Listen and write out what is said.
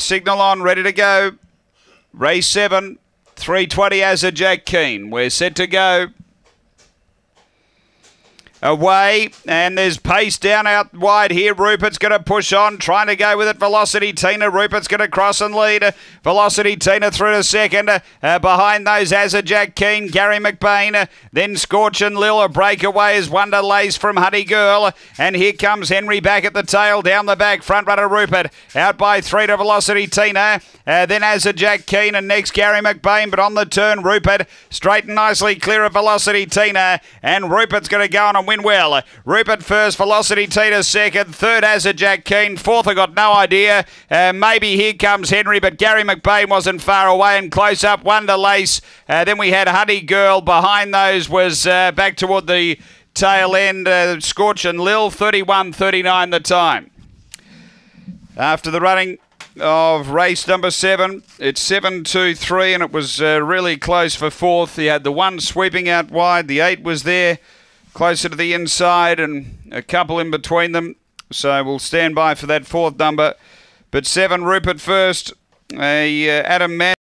Signal on, ready to go. Race seven, 320 as a Jack Keen. We're set to go. Away, and there's pace down out wide here. Rupert's going to push on, trying to go with it. Velocity Tina. Rupert's going to cross and lead. Velocity Tina through to second. Uh, behind those, as a Jack Keen, Gary McBain. Uh, then Scorch and Lil. A breakaway Wonder Lace from Honey Girl. And here comes Henry back at the tail, down the back. Front runner Rupert. Out by three to Velocity Tina. Uh, then Jack Keen, and next Gary McBain. But on the turn, Rupert straight and nicely clear of Velocity Tina. And Rupert's going to go on and win win well. Rupert first, Velocity Tina second, third as a Jack Keen, fourth I got no idea. Uh, maybe here comes Henry, but Gary McBain wasn't far away and close up. Wonder Lace. Uh, then we had Honey Girl. Behind those was uh, back toward the tail end. Uh, Scorch and Lil, 31-39 the time. After the running of race number seven. It's 7 2 3, and it was uh, really close for fourth. He had the one sweeping out wide, the eight was there closer to the inside and a couple in between them. So we'll stand by for that fourth number. But seven, Rupert first. A uh, Adam.